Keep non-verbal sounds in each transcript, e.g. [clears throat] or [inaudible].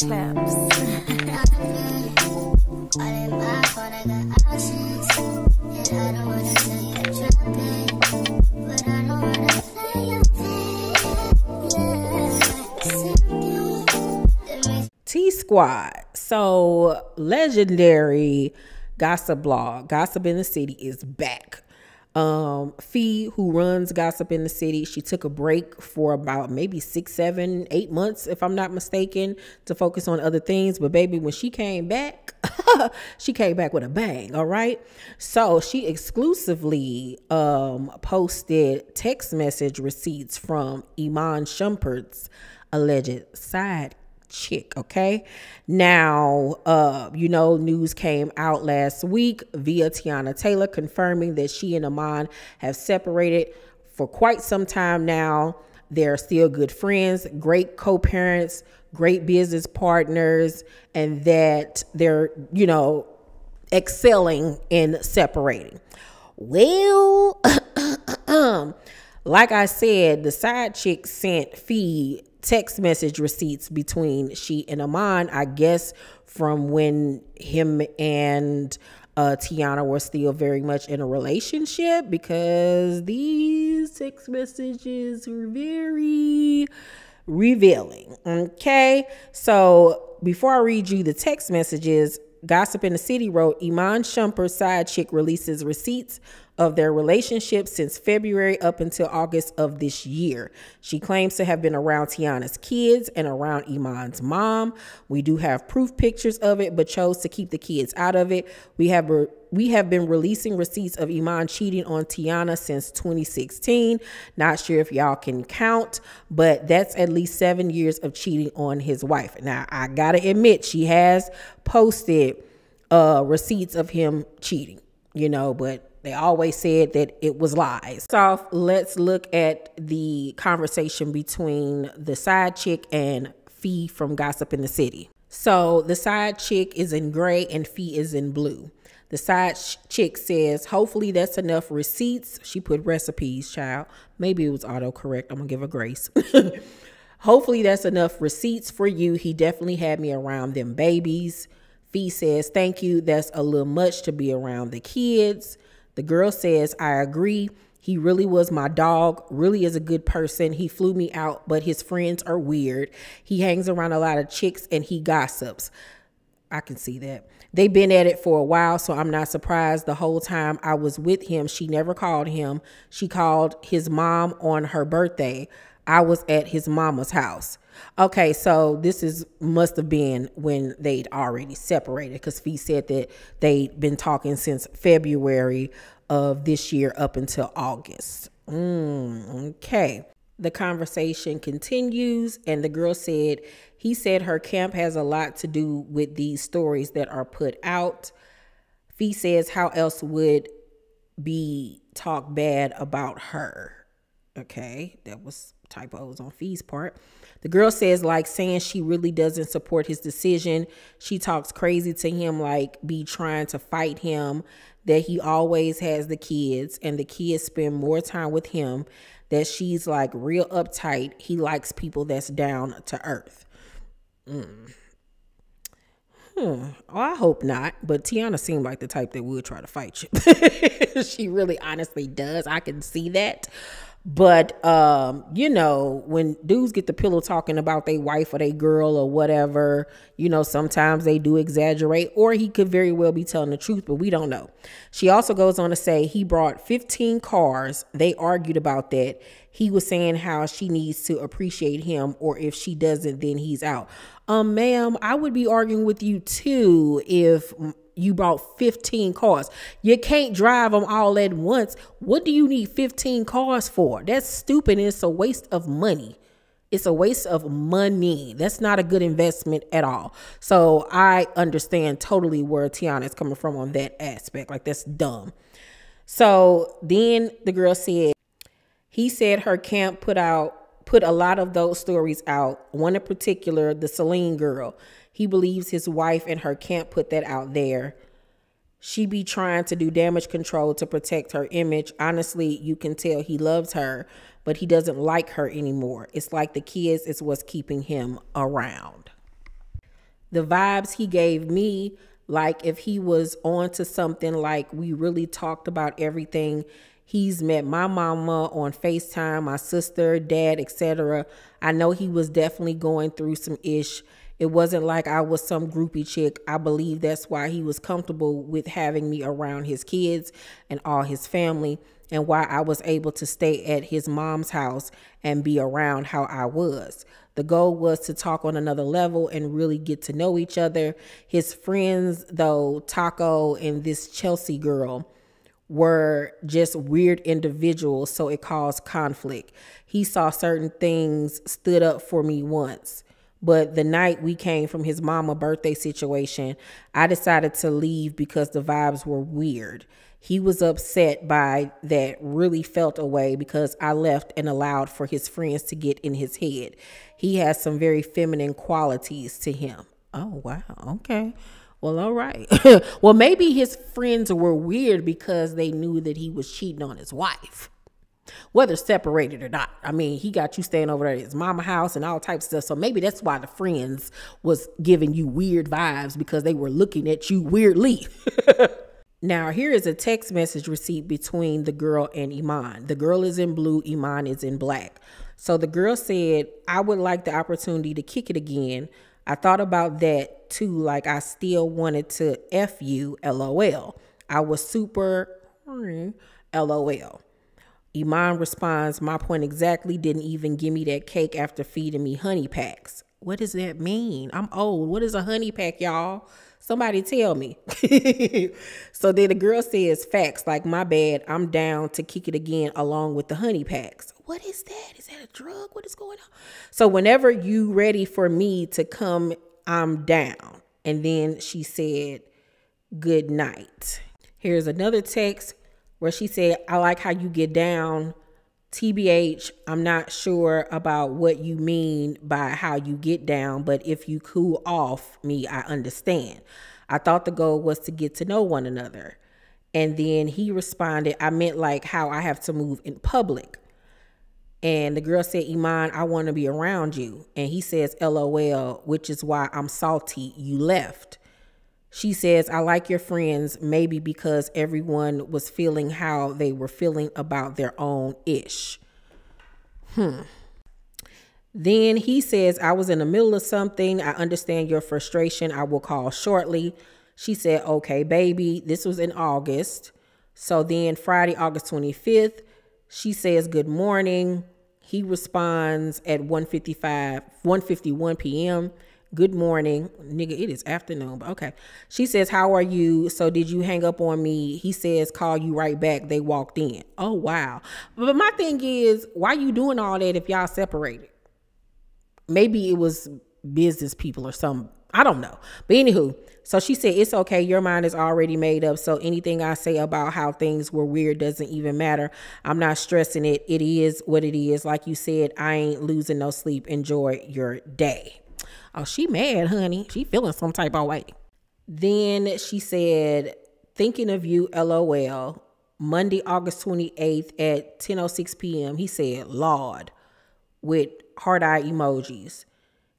claps. Tea Squad. So legendary gossip blog, Gossip in the City is back. Um, Fee, who runs Gossip in the City, she took a break for about maybe six, seven, eight months, if I'm not mistaken, to focus on other things. But baby, when she came back, [laughs] she came back with a bang. All right. So she exclusively um posted text message receipts from Iman Shumpert's alleged side chick okay? Now uh you know news came out last week via Teyana taylor confirming that she and Iman have separated for quite some time now. They're still good friends great co-parents great business partners and that they're you know excelling in separating. Well um, [clears throat] like i said the side chick sent Fee text message receipts between she and Iman, I guess from when him and uh, Teyana were still very much in a relationship because these text messages were very revealing. Okay, so before I read you the text messages, Gossip in the City wrote Iman Shumpert's side chick releases receipts of their relationship since February up until August of this year. She claims to have been around Teyana's kids and around Iman's mom. We do have proof pictures of it, but chose to keep the kids out of it. We have we have been releasing receipts of Iman cheating on Teyana since 2016. Not sure if y'all can count, but that's at least seven years of cheating on his wife. Now, I gotta admit, she has posted uh, receipts of him cheating, you know, but they always said that it was lies. So let's look at the conversation between the side chick and Fee from Gossip in the City. So the side chick is in gray and Fee is in blue. The side chick says, hopefully that's enough receipts. She put recipes, child. Maybe it was autocorrect. I'm going to give her grace. [laughs] hopefully that's enough receipts for you. He definitely had me around them babies. Fee says, thank you. That's a little much to be around the kids. The girl says, I agree. He really was my dog, really is a good person. He flew me out, but his friends are weird. He hangs around a lot of chicks and he gossips. I can see that. They've been at it for a while, so I'm not surprised. The whole time I was with him, she never called him. She called his mom on her birthday. I was at his mama's house. Okay, so this is must have been when they'd already separated because Fee said that they'd been talking since February of this year up until August. Mm, okay. The conversation continues, and the girl said, He said her camp has a lot to do with these stories that are put out. Fee says, How else would be talk bad about her? Okay, that was typos on Fee's part. The girl says, like, saying she really doesn't support his decision. She talks crazy to him, like, be trying to fight him, that he always has the kids, and the kids spend more time with him, that she's like real uptight. He likes people that's down to earth. Mm. Hmm. Oh, I hope not. But Teyana seemed like the type that would try to fight you. [laughs] she really honestly does. I can see that. But um, you know, when dudes get the pillow talking about their wife or their girl or whatever, you know, sometimes they do exaggerate, or he could very well be telling the truth, but we don't know. She also goes on to say he brought 15 cars. They argued about that. He was saying how she needs to appreciate him, or if she doesn't, then he's out. Um, ma'am, I would be arguing with you too if you bought 15 cars. You can't drive them all at once. What do you need 15 cars for? That's stupid and it's a waste of money. It's a waste of money. That's not a good investment at all. So I understand totally where Teyana is coming from on that aspect. Like that's dumb. So then the girl said, he said her camp put out put a lot of those stories out. One in particular, the Celine girl. He believes his wife and her can't put that out there. She be trying to do damage control to protect her image. Honestly, you can tell he loves her, but he doesn't like her anymore. It's like the kids is what's keeping him around. The vibes he gave me, like if he was on to something, like we really talked about everything. He's met my mama on FaceTime, my sister, dad, etc. I know he was definitely going through some ish. It wasn't like I was some groupie chick. I believe that's why he was comfortable with having me around his kids and all his family and why I was able to stay at his mom's house and be around how I was. The goal was to talk on another level and really get to know each other. His friends, though, Taco and this Chelsea girl, were just weird individuals, so it caused conflict. He saw certain things stood up for me once. But the night we came from his mama birthday situation, I decided to leave because the vibes were weird. He was upset by that, really felt away because I left and allowed for his friends to get in his head. He has some very feminine qualities to him. Oh, wow. Okay. Well, all right. [laughs] well, maybe his friends were weird because they knew that he was cheating on his wife whether separated or not. I mean, he got you staying over at his mama house and all types of stuff. So maybe that's why the friends was giving you weird vibes because they were looking at you weirdly. [laughs] Now, here is a text message receipt between the girl and Iman. The girl is in blue, Iman is in black. So the girl said, I would like the opportunity to kick it again. I thought about that too, like I still wanted to F you, lol. I was super, lol. Iman responds, My point exactly, didn't even give me that cake after feeding me honey packs. What does that mean? I'm old. What is a honey pack, y'all? Somebody tell me. [laughs] so then the girl says facts like my bad, I'm down to kick it again along with the honey packs. What is that? Is that a drug? What is going on? So whenever you ready for me to come, I'm down. And then she said, good night. Here's another text where she said, I like how you get down. TBH, I'm not sure about what you mean by how you get down, but if you cool off me, I understand. I thought the goal was to get to know one another. And then he responded, I meant like how I have to move in public. And the girl said, Iman, I want to be around you. And he says, LOL, which is why I'm salty you left. She says, I like your friends, maybe because everyone was feeling how they were feeling about their own ish. Hmm. Then he says, I was in the middle of something. I understand your frustration. I will call shortly. She said, Okay, baby. This was in August. So then Friday, August 25th, she says, Good morning. He responds at 1:55, 1:51 p.m good morning. Nigga it is afternoon but okay. She says how are you? So did you hang up on me? He says call you right back. They walked in. Oh wow. But my thing is why you doing all that if y'all separated? Maybe it was business people or some i don't know. But anywho so she said it's okay. Your mind is already made up. So anything i say about how things were weird doesn't even matter. I'm not stressing it. It is what it is. Like you said i ain't losing no sleep. Enjoy your day Oh, she mad, honey. She feeling some type of way. Then she said, thinking of you, LOL. Monday, August 28th at 10.06 p.m. He said, Lord, with heart eye emojis.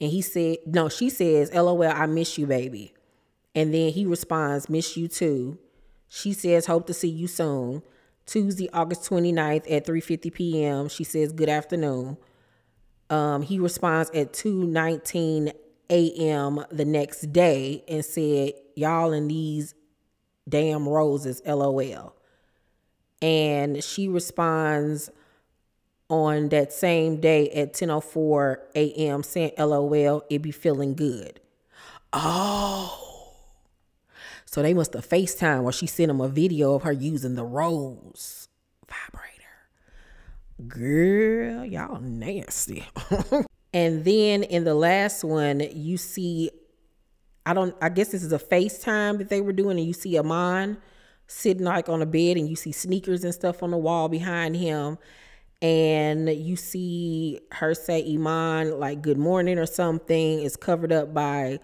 And he said, no, she says, LOL, I miss you, baby. And then he responds, miss you too. She says, hope to see you soon. Tuesday, August 29th at 3.50 p.m. She says, good afternoon. Um, he responds at 2:19 a.m. the next day and said, "Y'all in these damn roses, lol." And she responds on that same day at 10:04 a.m. saying, "LOL, it be feeling good." Oh. So they must have FaceTime where she sent him a video of her using the rose vibrator. Girl, y'all nasty. [laughs] and then in the last one, you see, I don't, I guess this is a FaceTime that they were doing, and you see Iman sitting like on a bed, and you see sneakers and stuff on the wall behind him. And you see her say Iman like good morning or something is covered up by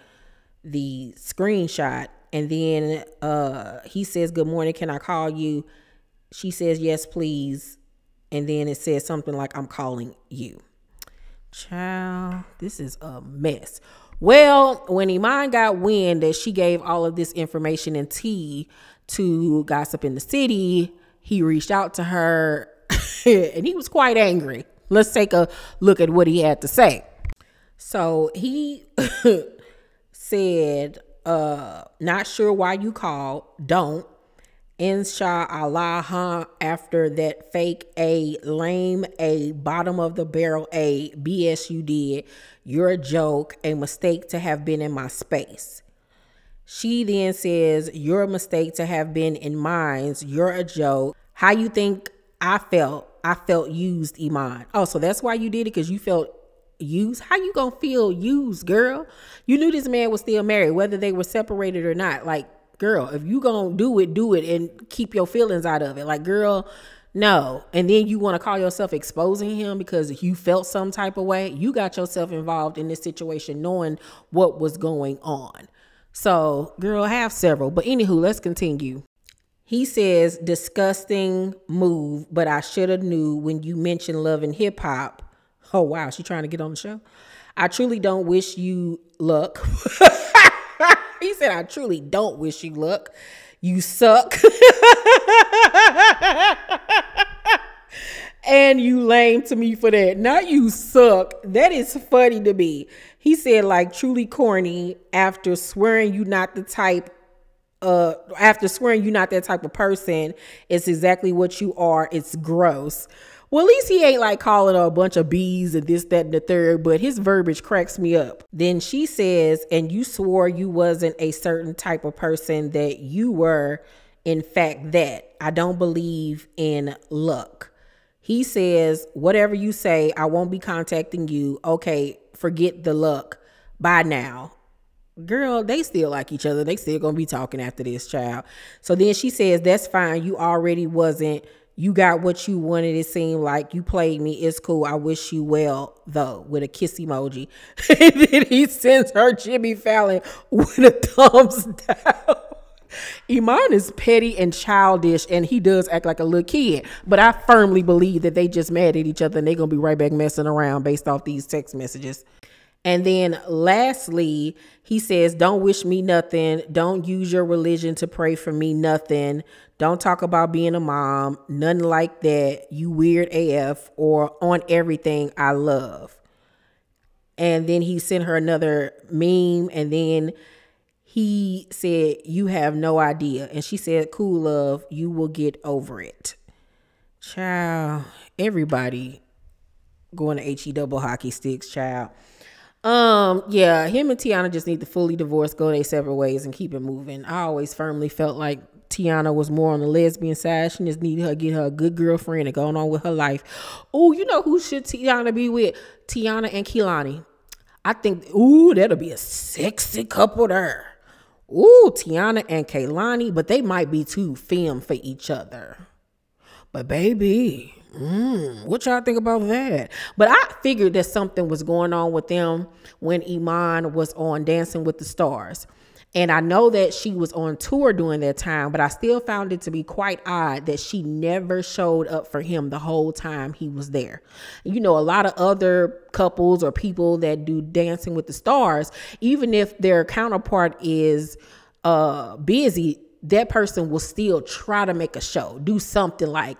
the screenshot. And then uh he says, Good morning, can I call you? She says, Yes, please and then it says something like, I'm calling you. Child, this is a mess. Well, when Iman got wind that she gave all of this information and tea to Gossip in the City, he reached out to her [laughs] and he was quite angry. Let's take a look at what he had to say. So he [laughs] said, uh, not sure why you called, don't. Inshallah, huh? After that fake A, lame A, bottom of the barrel A, BS you did, you're a joke, a mistake to have been in my space. She then says, You're a mistake to have been in mine's. You're a joke. How you think I felt? I felt used, Iman. Oh, so that's why you did it because you felt used. How you gonna feel used, girl? You knew this man was still married, whether they were separated or not. Like, girl, if you gonna do it, do it and keep your feelings out of it. Like, girl, no. And then you want to call yourself exposing him because if you felt some type of way. You got yourself involved in this situation knowing what was going on. So, girl, have several. But anywho, let's continue. He says, disgusting move, but I should have knew when you mentioned love and hip hop. Oh wow, she trying to get on the show. I truly don't wish you luck. [laughs] he said, I truly don't wish you luck. You suck. [laughs] and you lame to me for that. Not you suck. That is funny to me. He said like truly corny after swearing you not the type uh after swearing you're not that type of person. It's exactly what you are. It's gross. Well, at least he ain't like calling a bunch of bees and this, that, and the third, but his verbiage cracks me up. Then she says, and you swore you wasn't a certain type of person that you were, in fact, that. I don't believe in luck. He says, whatever you say, I won't be contacting you. Okay, forget the luck. Bye now. Girl, they still like each other. They still gonna be talking after this child. So then she says, That's fine. You already wasn't. You got what you wanted. It seemed like you played me. It's cool. I wish you well, though, with a kiss emoji. [laughs] and then he sends her Jimmy Fallon with a thumbs down. Iman is petty and childish, and he does act like a little kid. But I firmly believe that they just mad at each other and they're to be right back messing around based off these text messages. And then lastly, he says, Don't wish me nothing. Don't use your religion to pray for me nothing. Don't talk about being a mom. Nothing like that. You weird AF or on everything I love. And then he sent her another meme. And then he said, You have no idea. And she said, Cool, love. You will get over it. Child, everybody going to HE double hockey sticks, child. Um, yeah, him and Teyana just need to fully divorce, go their separate ways, and keep it moving. I always firmly felt like Teyana was more on the lesbian side. She just needed her get her a good girlfriend and going on with her life. Oh, you know who should Teyana be with? Teyana and Kehlani. I think, ooh, that'll be a sexy couple there. Ooh, Teyana and Kehlani, but they might be too femme for each other. But baby, Mm, what y'all think about that? But I figured that something was going on with them when Iman was on Dancing with the Stars. And I know that she was on tour during that time, but I still found it to be quite odd that she never showed up for him the whole time he was there. You know, a lot of other couples or people that do Dancing with the Stars, even if their counterpart is uh busy, that person will still try to make a show, do something like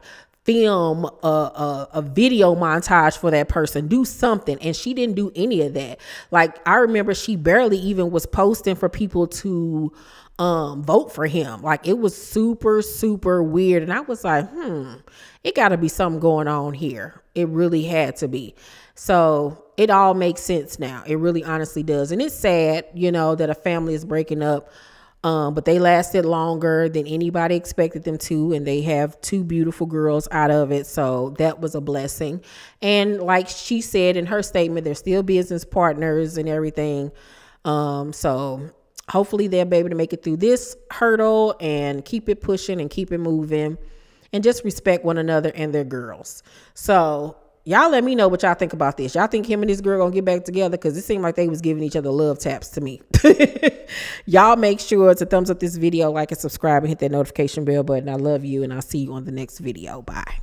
film a, a, a, video montage for that person do something. And she didn't do any of that. Like i remember she barely even was posting for people to um vote for him. Like it was super super weird. And i was like hmm it got to be something going on here. It really had to be. So it all makes sense now. It really honestly does. And it's sad you know that a family is breaking up um, but they lasted longer than anybody expected them to, and they have two beautiful girls out of it. So that was a blessing. And like she said in her statement, they're still business partners and everything. Um, so hopefully they'll be able to make it through this hurdle and keep it pushing and keep it moving and just respect one another and their girls. So y'all let me know what y'all think about this. Y'all think him and this girl gonna get back together? Because it seemed like they was giving each other love taps to me. [laughs] y'all make sure to thumbs up this video, like and subscribe, and hit that notification bell button. I love you, and I'll see you on the next video. Bye.